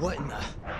What in the...